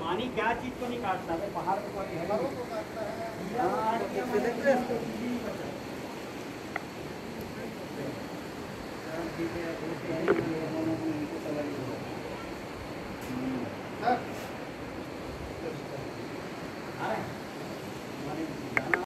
पानी क्या चीज़ को नहीं काटता? है पहाड़ को पानी है। को काटता है।